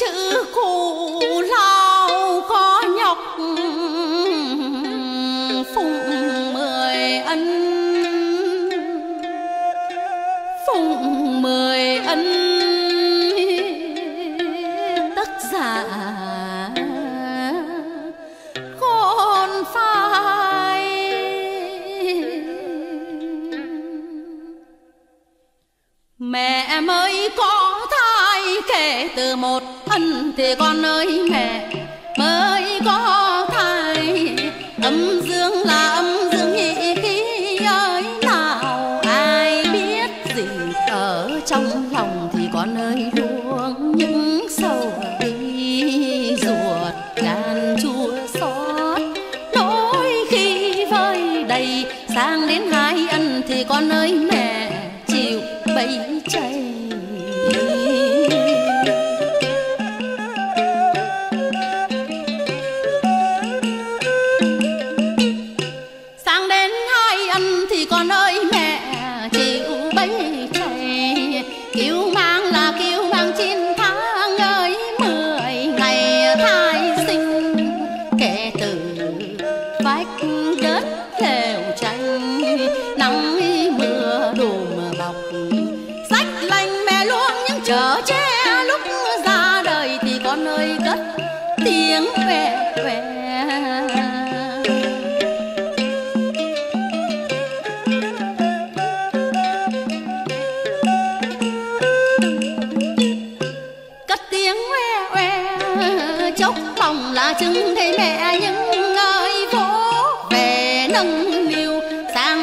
sự khổ lao khó nhọc, phụng mười ân. Phụng mười ân tất giả khôn phai. Mẹ mới có thai kể từ một ân thì con ơi mẹ, mới có thai, âm dương là âm dương nhị ký ơi nào ai biết gì ở trong lòng thì con ơi luôn những sầu đi ruột gan chua xót. Nỗi khi vơi đầy, sang đến hai ân thì con ơi mẹ chịu bấy chay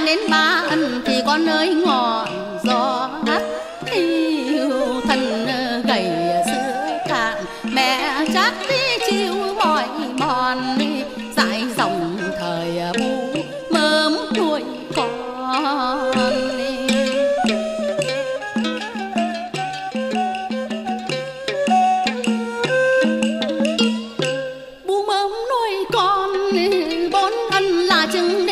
đến ba ân thì có nơi ngọn gió hát. Yêu thân gầy sữa cạn mẹ chắc đi chịu mỏi mòn. Dại dòng thời bu, mớm nuôi con. Bu mớm nuôi con, bốn ân là chừng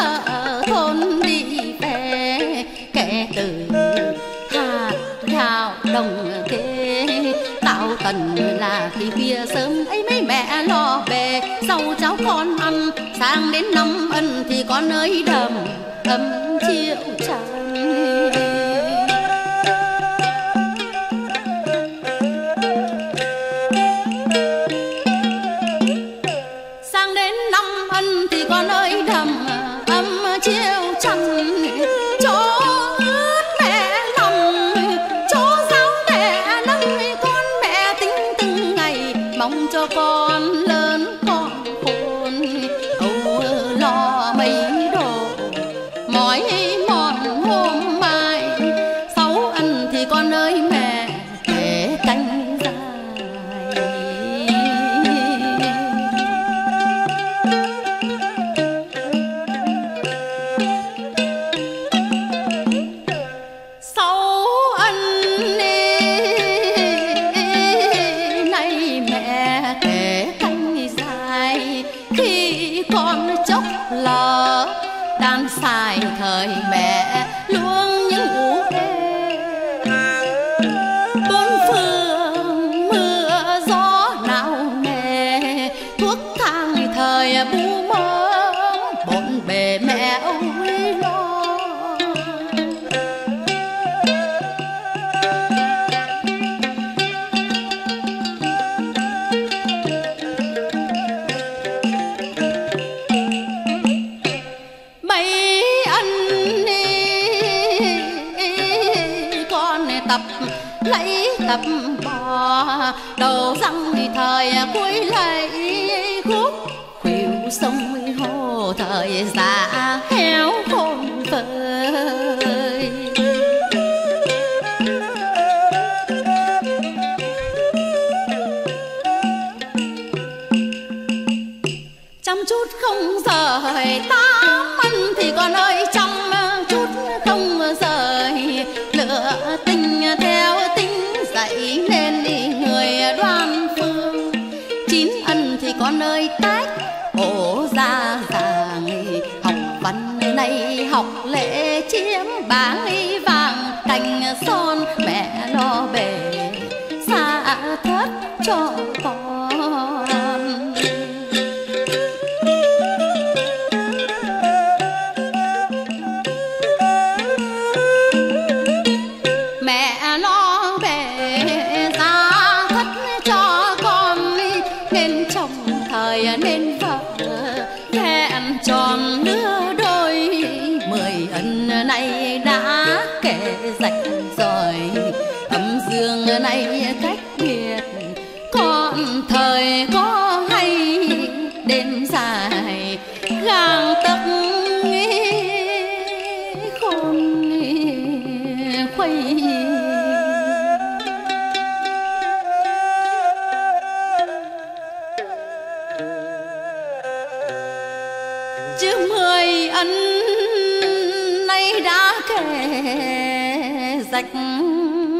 sợ thôn đi về. Kể từ hạt gạo đồng kê tạo tần là khi kia sớm ấy mấy mẹ lo về. Sau cháu con ăn sang đến năm ân thì con ơi đầm ấm chiều trăng lỡ đang đan xài thời mẹ. Bò đầu răng thì thời cuối lấy khúc khuỷu sông hồ thời già, héo khôn phơi. Chăm chút không rời ta mân thì con ơi chăm chút không rời lựa tình theo tính dậy nên nơi tách, ổ ra giàng học văn này học lễ chiếm bảng vàng, cành son mẹ lo bề xa thất cho con. Mẹ lo rạch rồi âm dương này cách biệt còn thời có hay, đêm dài gang tấc khôn khuây chứ mười ân nay đã kể sạch